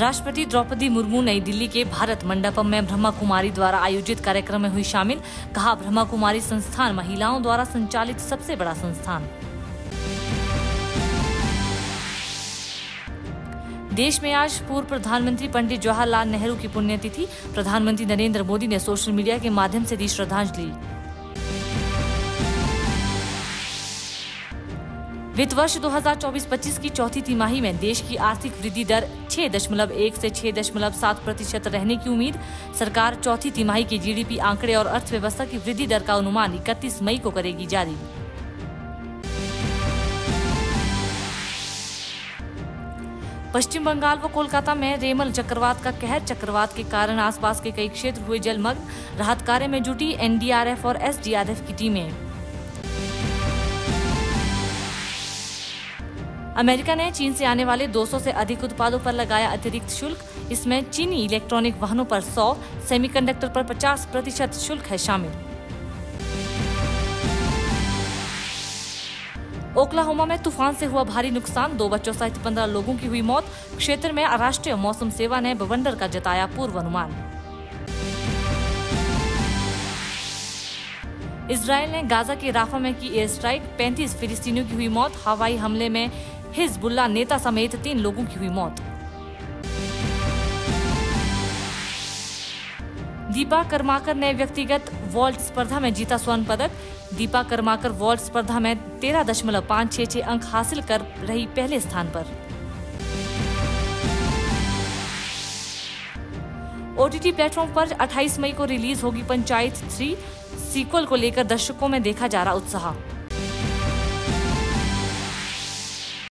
राष्ट्रपति द्रौपदी मुर्मू नई दिल्ली के भारत मंडपम में ब्रह्मा कुमारी द्वारा आयोजित कार्यक्रम में हुई शामिल। कहा, ब्रह्मा कुमारी संस्थान महिलाओं द्वारा संचालित सबसे बड़ा संस्थान। देश में आज पूर्व प्रधानमंत्री पंडित जवाहरलाल नेहरू की पुण्यतिथि। प्रधानमंत्री नरेंद्र मोदी ने सोशल मीडिया के माध्यम से दी श्रद्धांजलि। वित्त वर्ष 2024-25 की चौथी तिमाही में देश की आर्थिक वृद्धि दर 6.1 से 6.7 प्रतिशत रहने की उम्मीद। सरकार चौथी तिमाही के जीडीपी आंकड़े और अर्थव्यवस्था की वृद्धि दर का अनुमान 31 मई को करेगी जारी। पश्चिम बंगाल व कोलकाता में रेमल चक्रवात का कहर। चक्रवात के कारण आसपास के कई क्षेत्र हुए जलमग्न। राहत कार्य में जुटी एनडीआरएफ और एसडीआरएफ की टीमें। अमेरिका ने चीन से आने वाले 200 से अधिक उत्पादों पर लगाया अतिरिक्त शुल्क। इसमें चीनी इलेक्ट्रॉनिक वाहनों पर 100, सेमीकंडक्टर पर 50 प्रतिशत शुल्क है शामिल। ओक्लाहोमा में तूफ़ान से हुआ भारी नुकसान। दो बच्चों सहित पंद्रह लोगों की हुई मौत। क्षेत्र में राष्ट्रीय मौसम सेवा ने बवंडर का जताया पूर्वानुमान। इसराइल ने गाजा के राफा में की एयर स्ट्राइक 35 फिलिस्तीनियों की हुई मौत। हवाई हमले में हिजबुल्ला नेता समेत तीन लोगों की हुई मौत। दीपा कर्माकर ने व्यक्तिगत वॉल्ट स्पर्धा में जीता स्वर्ण पदक। दीपा कर्माकर वॉल्ट स्पर्धा में तेरह दशमलव पाँच छह छह अंक हासिल कर रही पहले स्थान पर। ओटीटी प्लेटफॉर्म पर 28 मई को रिलीज़ होगी पंचायत थ्री। सीक्वल को लेकर दर्शकों में देखा जा रहा उत्साह।